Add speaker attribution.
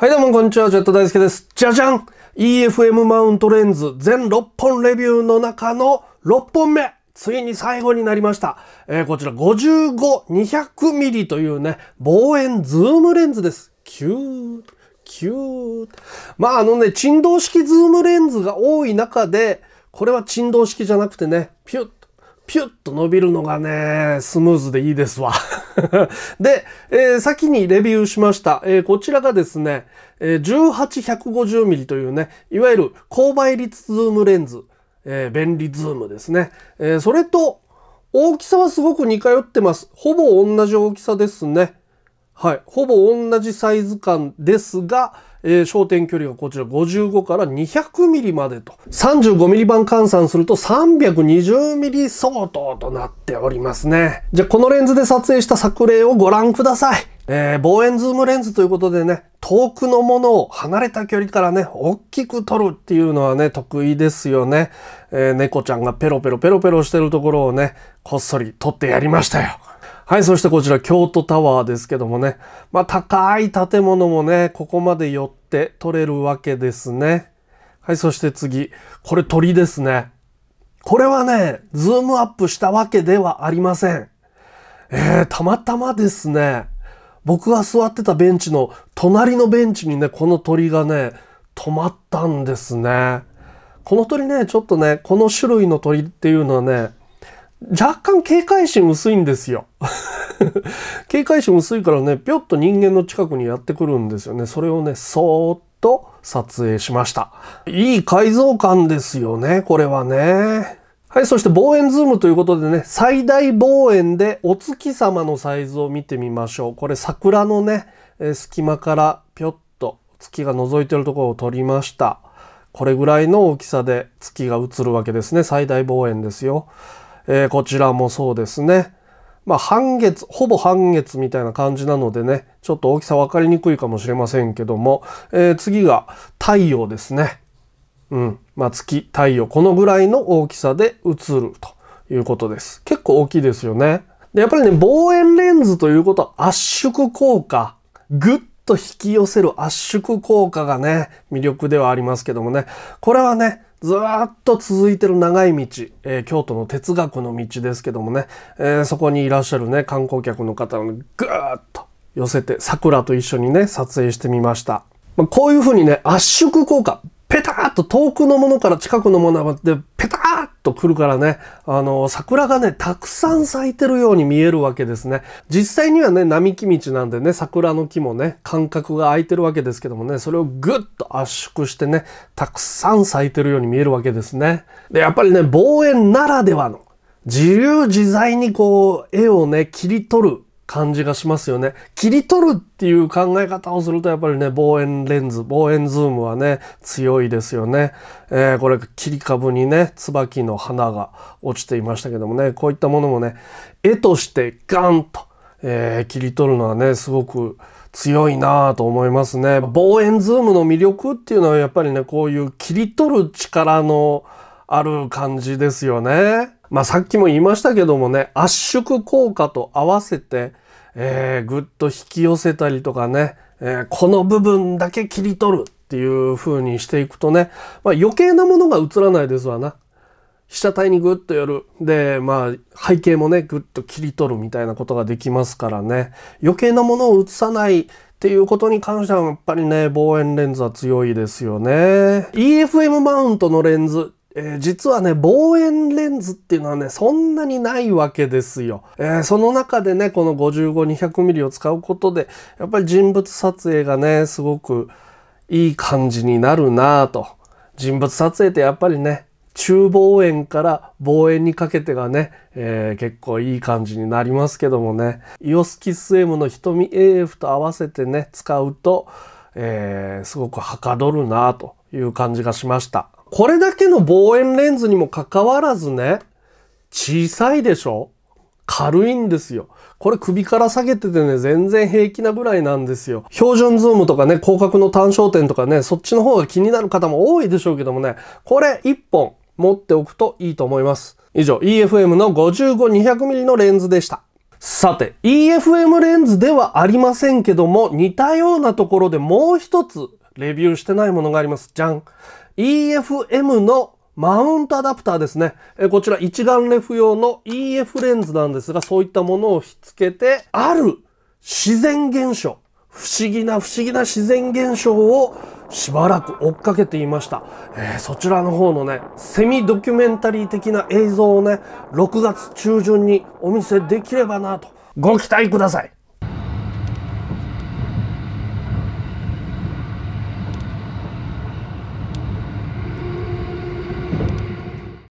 Speaker 1: はいどうもこんにちは、ジェットダイスケです。じゃじゃん !EFM マウントレンズ全6本レビューの中の6本目ついに最後になりました。えーこちら55、200mm というね、望遠ズームレンズです。キューキューまああのね、沈胴式ズームレンズが多い中で、これは沈胴式じゃなくてね、ピュッピュッと伸びるのがね、スムーズでいいですわ。で、えー先にレビューしました。えーこちらがですね、えー 18150mm というね、いわゆる高倍率ズームレンズ、え便利ズームですね。えそれと、大きさはすごく似通ってます。ほぼ同じ大きさですね。はい。ほぼ同じサイズ感ですが、えー焦点距離がこちら55から200ミリまでと。35ミリ版換算すると320ミリ相当となっておりますね。じゃあこのレンズで撮影した作例をご覧ください。えー望遠ズームレンズということでね、遠くのものを離れた距離からね、大きく撮るっていうのはね、得意ですよね。えー猫ちゃんがペロペロペロペロしてるところをね、こっそり撮ってやりましたよ。はい、そしてこちら京都タワーですけどもね。まあ高い建物もね、ここまで寄って撮れるわけですね。はい、そして次。これ鳥ですね。これはね、ズームアップしたわけではありません。えー、たまたまですね、僕が座ってたベンチの隣のベンチにね、この鳥がね、止まったんですね。この鳥ね、ちょっとね、この種類の鳥っていうのはね、若干警戒心薄いんですよ。警戒心薄いからね、ぴょっと人間の近くにやってくるんですよね。それをね、そーっと撮影しました。いい改造感ですよね、これはね。はい、そして望遠ズームということでね、最大望遠でお月様のサイズを見てみましょう。これ桜のね、え隙間からぴょっと月が覗いてるところを撮りました。これぐらいの大きさで月が映るわけですね。最大望遠ですよ。えーこちらもそうですね。まあ半月、ほぼ半月みたいな感じなのでね、ちょっと大きさ分かりにくいかもしれませんけども、えー次が太陽ですね。うん。まあ月、太陽、このぐらいの大きさで映るということです。結構大きいですよね。で、やっぱりね、望遠レンズということは圧縮効果、ぐっと引き寄せる圧縮効果がね、魅力ではありますけどもね、これはね、ずっと続いてる長い道、えー京都の哲学の道ですけどもね、えーそこにいらっしゃるね、観光客の方をねぐーっと寄せて、桜と一緒にね、撮影してみました。まあ、こういう風にね、圧縮効果、ペターっと遠くのものから近くのものまでペタと来るからね、あの、桜がね、たくさん咲いてるように見えるわけですね。実際にはね、並木道なんでね、桜の木もね、間隔が空いてるわけですけどもね、それをぐっと圧縮してね、たくさん咲いてるように見えるわけですね。で、やっぱりね、望遠ならではの、自由自在にこう、絵をね、切り取る感じがしますよね。切り取るっていう考え方をするとやっぱりね、望遠レンズ、望遠ズームはね、強いですよね。えーこれ切り株にね、椿の花が落ちていましたけどもね、こういったものもね、絵としてガンと、えー切り取るのはね、すごく強いなぁと思いますね。望遠ズームの魅力っていうのはやっぱりね、こういう切り取る力のある感じですよね。まあさっきも言いましたけどもね、圧縮効果と合わせて、えー、ぐっと引き寄せたりとかね、えーこの部分だけ切り取るっていう風にしていくとね、まあ余計なものが映らないですわな。被写体にグッと寄る。で、まあ、背景もね、グッと切り取るみたいなことができますからね。余計なものを映さないっていうことに関しては、やっぱりね、望遠レンズは強いですよね。EFM マウントのレンズ。えー実はね、望遠レンズっていうのはね、そんなにないわけですよ。えーその中でね、この 55-200mm を使うことで、やっぱり人物撮影がね、すごくいい感じになるなぁと。人物撮影ってやっぱりね、中望遠から望遠にかけてがね、えー結構いい感じになりますけどもね、イオスキス M の瞳 AF と合わせてね、使うと、えーすごくはかどるなという感じがしました。これだけの望遠レンズにもかかわらずね、小さいでしょ？軽いんですよ。これ首から下げててね、全然平気なぐらいなんですよ。標準ズームとかね、広角の単焦点とかね、そっちの方が気になる方も多いでしょうけどもね、これ1本持っておくといいと思います。以上、EFM の 55-200mm のレンズでした。さて、EFM レンズではありませんけども、似たようなところでもう一つレビューしてないものがあります。じゃん。EFM のマウントアダプターですね。えこちら一眼レフ用の EF レンズなんですが、そういったものをひっつけて、ある自然現象、不思議な不思議な自然現象をしばらく追っかけていました。えー、そちらの方のね、セミドキュメンタリー的な映像をね、6月中旬にお見せできればなと、ご期待ください。